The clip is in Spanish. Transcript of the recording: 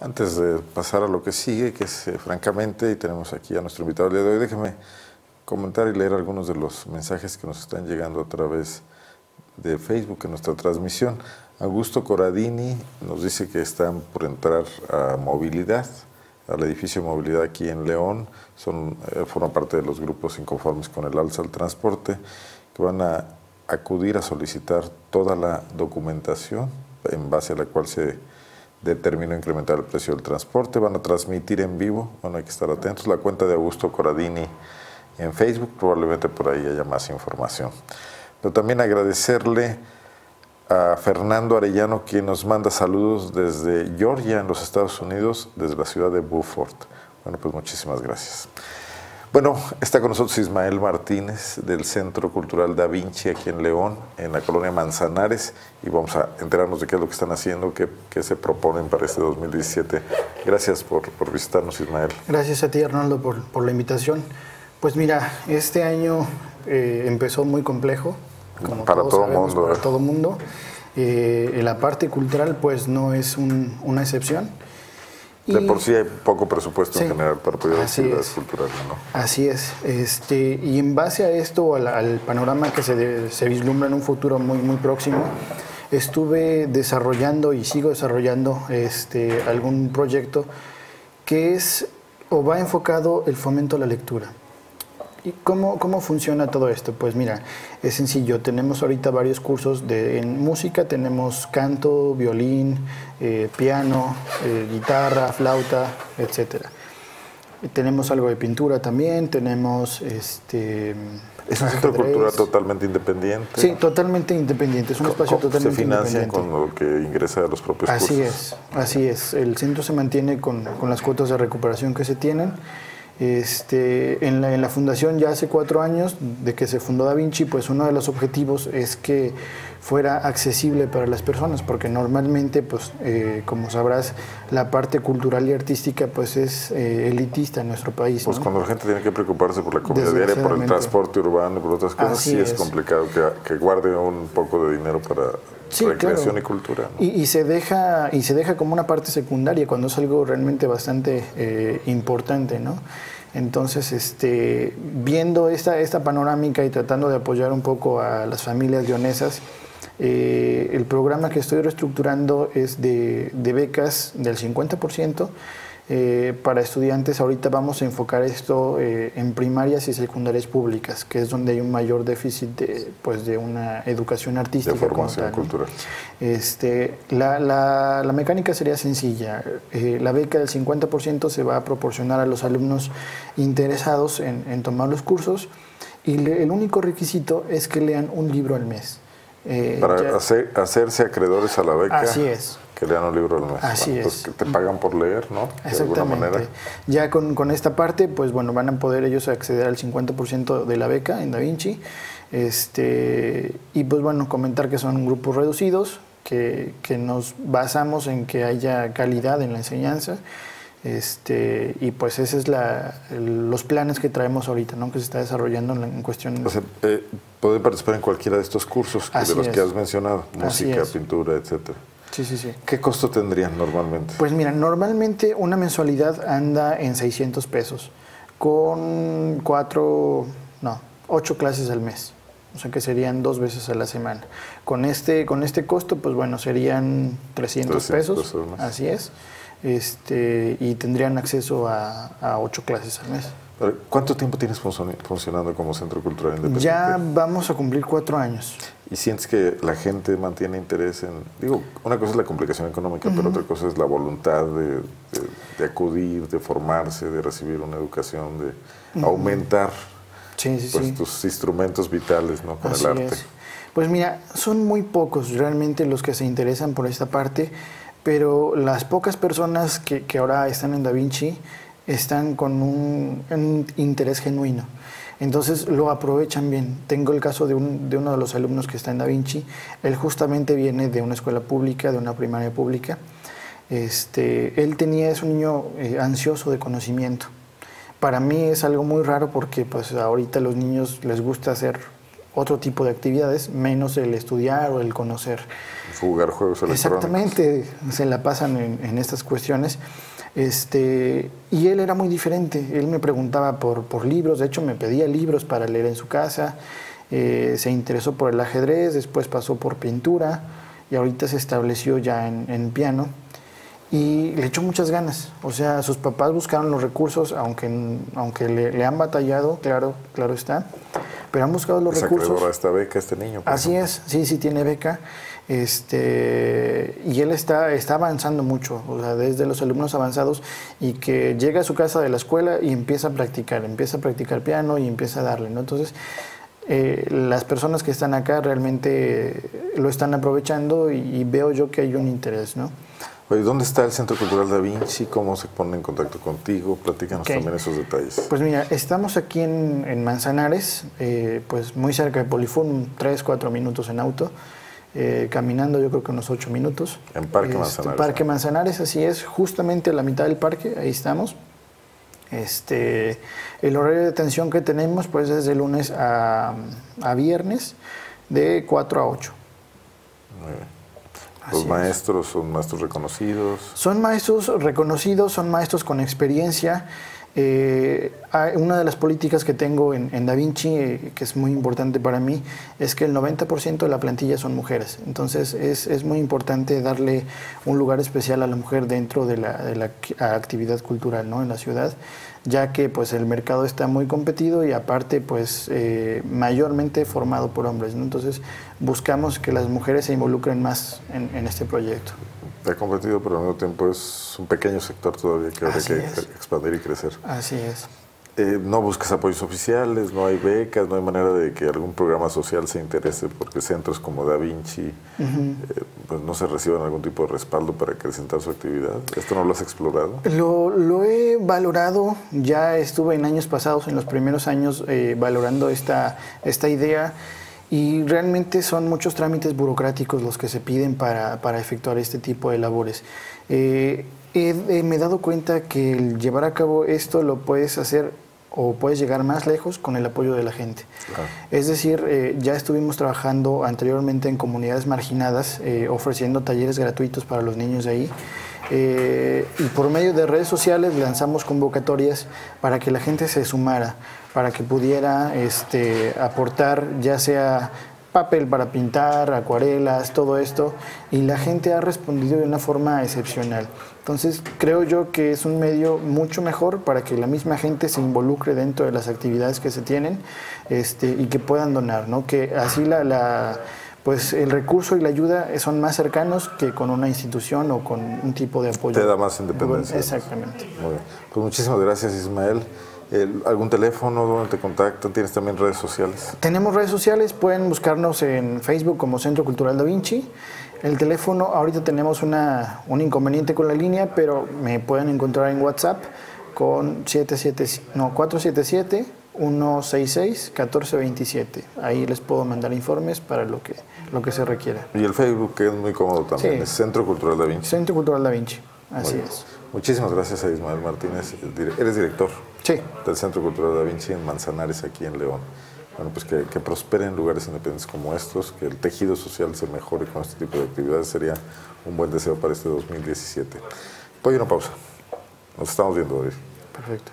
Antes de pasar a lo que sigue, que es eh, francamente, y tenemos aquí a nuestro invitado el día de hoy, déjeme comentar y leer algunos de los mensajes que nos están llegando a través de Facebook en nuestra transmisión. Augusto Coradini nos dice que están por entrar a movilidad, al edificio de movilidad aquí en León, son, eh, forman parte de los grupos inconformes con el alza al transporte, que van a acudir a solicitar toda la documentación en base a la cual se determinó incrementar el precio del transporte, van a transmitir en vivo, bueno, hay que estar atentos, la cuenta de Augusto Coradini en Facebook, probablemente por ahí haya más información. Pero también agradecerle a Fernando Arellano, quien nos manda saludos desde Georgia, en los Estados Unidos, desde la ciudad de Beaufort. Bueno, pues muchísimas gracias. Bueno, está con nosotros Ismael Martínez del Centro Cultural Da Vinci aquí en León, en la colonia Manzanares, y vamos a enterarnos de qué es lo que están haciendo, qué, qué se proponen para este 2017. Gracias por, por, visitarnos, Ismael. Gracias a ti, Arnaldo, por, por la invitación. Pues mira, este año eh, empezó muy complejo, como para todo el mundo. Para todo mundo. Eh, la parte cultural, pues no es un, una excepción. De por sí hay poco presupuesto en general para apoyar actividades culturales, ¿no? Así es. Este, y en base a esto, al, al panorama que se, se, vislumbra en un futuro muy, muy próximo, estuve desarrollando y sigo desarrollando este, algún proyecto que es o va enfocado el fomento a la lectura. ¿Y cómo, cómo funciona todo esto? Pues mira, es sencillo. Tenemos ahorita varios cursos de, en música. Tenemos canto, violín, eh, piano, eh, guitarra, flauta, etc. Tenemos algo de pintura también. Tenemos este... ¿Es un centro cultural totalmente independiente? Sí, totalmente independiente. Es un espacio totalmente ¿Se financia independiente. con lo que ingresa de los propios así cursos? Así es, así es. El centro se mantiene con, con las cuotas de recuperación que se tienen. Este, en, la, en, la, fundación ya hace cuatro años de que se fundó Da Vinci, pues uno de los objetivos es que fuera accesible para las personas, porque normalmente, pues, eh, como sabrás, la parte cultural y artística, pues, es eh, elitista en nuestro país. Pues ¿no? cuando la gente tiene que preocuparse por la comida diaria, por el transporte urbano, por otras cosas, Así sí es, es. complicado que, que, guarde un poco de dinero para sí, recreación claro. y cultura. ¿no? Y, y, se deja, y se deja como una parte secundaria, cuando es algo realmente bastante eh, importante, ¿no? Entonces, este, viendo esta, esta panorámica y tratando de apoyar un poco a las familias leonesas, eh, el programa que estoy reestructurando es de, de becas del 50%. Eh, para estudiantes, ahorita vamos a enfocar esto eh, en primarias y secundarias públicas, que es donde hay un mayor déficit de, pues, de una educación artística. De formación tal, ¿no? cultural. Este, la, la, la, mecánica sería sencilla. Eh, la beca del 50% se va a proporcionar a los alumnos interesados en, en tomar los cursos y le, el único requisito es que lean un libro al mes. Eh, Para ya, hacer, hacerse acreedores a la beca. Así es. Que lean un libro al mes. Así bueno, es. Pues que te pagan por leer, ¿no? De alguna manera. Ya con, con, esta parte, pues bueno, van a poder ellos acceder al 50% de la beca en Da Vinci. Este, y pues bueno, comentar que son grupos reducidos, que, que nos basamos en que haya calidad en la enseñanza. Este, y pues ese es la, los planes que traemos ahorita, ¿no? que se está desarrollando en, en cuestión... O sea, eh, pueden participar en cualquiera de estos cursos de los es. que has mencionado, música, pintura, etcétera. Sí, sí, sí. ¿Qué costo tendrían normalmente? Pues mira, normalmente una mensualidad anda en 600 pesos, con cuatro, no, ocho clases al mes. O sea que serían dos veces a la semana. Con este, con este costo, pues bueno, serían 300, 300 pesos. pesos así es este, y tendrían acceso a, a, ocho clases al mes. ¿Cuánto tiempo tienes funcionando como Centro Cultural Independiente? Ya vamos a cumplir cuatro años. ¿Y sientes que la gente mantiene interés en...? Digo, una cosa es la complicación económica, uh -huh. pero otra cosa es la voluntad de, de, de, acudir, de formarse, de recibir una educación, de uh -huh. aumentar sí, sí, pues, sí. tus instrumentos vitales ¿no? con Así el arte. Es. Pues mira, son muy pocos realmente los que se interesan por esta parte pero las pocas personas que, que, ahora están en Da Vinci están con un, interés genuino. Entonces lo aprovechan bien. Tengo el caso de, un, de uno de los alumnos que está en Da Vinci. Él justamente viene de una escuela pública, de una primaria pública. Este, él tenía, es un niño eh, ansioso de conocimiento. Para mí es algo muy raro porque pues ahorita los niños les gusta hacer otro tipo de actividades, menos el estudiar o el conocer. Jugar juegos electrónicos. Exactamente, se la pasan en, estas cuestiones. Este, y él era muy diferente, él me preguntaba por, por libros, de hecho me pedía libros para leer en su casa, eh, se interesó por el ajedrez, después pasó por pintura y ahorita se estableció ya en, en piano y le echó muchas ganas. O sea, sus papás buscaron los recursos, aunque, aunque le, han batallado, claro, claro está, pero han buscado los recursos. a esta beca este niño. Así es, sí, sí tiene beca. Este, y él está, está avanzando mucho, o sea, desde los alumnos avanzados y que llega a su casa de la escuela y empieza a practicar, empieza a practicar piano y empieza a darle, ¿no? Entonces, eh, las personas que están acá realmente lo están aprovechando y, y veo yo que hay un interés, ¿no? ¿Dónde está el Centro Cultural Da Vinci? ¿Cómo se pone en contacto contigo? Platícanos también esos detalles. Pues mira, estamos aquí en, Manzanares, eh, pues muy cerca de Polifún, tres, cuatro minutos en auto. Eh, caminando yo creo que unos ocho minutos. En Parque este, Manzanares. Parque Manzanares, así es, justamente a la mitad del parque, ahí estamos. Este, el horario de atención que tenemos pues es de lunes a, a viernes de 4 a 8. Muy bien. ¿Los maestros son maestros reconocidos? Son maestros reconocidos, son maestros con experiencia. Eh, una de las políticas que tengo en, Da Vinci, eh, que es muy importante para mí, es que el 90% de la plantilla son mujeres. Entonces es, es, muy importante darle un lugar especial a la mujer dentro de la, de la actividad cultural ¿no? en la ciudad ya que pues el mercado está muy competido y aparte pues eh, mayormente formado por hombres. ¿no? Entonces buscamos que las mujeres se involucren más en, este proyecto. Está competido, pero al mismo tiempo es un pequeño sector todavía que hay que expandir y crecer. Así es. Eh, no buscas apoyos oficiales, no hay becas, no hay manera de que algún programa social se interese porque centros como Da Vinci eh, pues no se reciban algún tipo de respaldo para acrecentar su actividad. ¿Esto no lo has explorado? Lo, lo he valorado, ya estuve en años pasados, en los primeros años, eh, valorando esta, esta idea y realmente son muchos trámites burocráticos los que se piden para, para efectuar este tipo de labores. me he dado cuenta que el llevar a cabo esto lo puedes hacer o puedes llegar más lejos con el apoyo de la gente. Es decir, eh, ya estuvimos trabajando anteriormente en comunidades marginadas, eh, ofreciendo talleres gratuitos para los niños de ahí. Eh, y por medio de redes sociales lanzamos convocatorias para que la gente se sumara, para que pudiera este, aportar ya sea papel para pintar, acuarelas, todo esto, y la gente ha respondido de una forma excepcional. Entonces, creo yo que es un medio mucho mejor para que la misma gente se involucre dentro de las actividades que se tienen este, y que puedan donar, ¿no? Que así la, la pues el recurso y la ayuda son más cercanos que con una institución o con un tipo de apoyo. Te da más independencia. Exactamente. Muy bien. Pues muchísimas gracias, Ismael. ¿Algún teléfono donde te contactan? ¿Tienes también redes sociales? Tenemos redes sociales, pueden buscarnos en Facebook como Centro Cultural Da Vinci. El teléfono, ahorita tenemos una, un inconveniente con la línea, pero me pueden encontrar en WhatsApp con 77, no, 477 166 1427. Ahí les puedo mandar informes para lo que, lo que se requiera. Y el Facebook que es muy cómodo también, es Centro Cultural Da Vinci. Centro Cultural Da Vinci, así es. Muchísimas gracias a Ismael Martínez. Eres director sí. del Centro Cultural Da Vinci en Manzanares, aquí en León. Bueno, pues que, que prosperen lugares independientes como estos, que el tejido social se mejore con este tipo de actividades sería un buen deseo para este 2017. Voy a una pausa. Nos estamos viendo, hoy. Perfecto.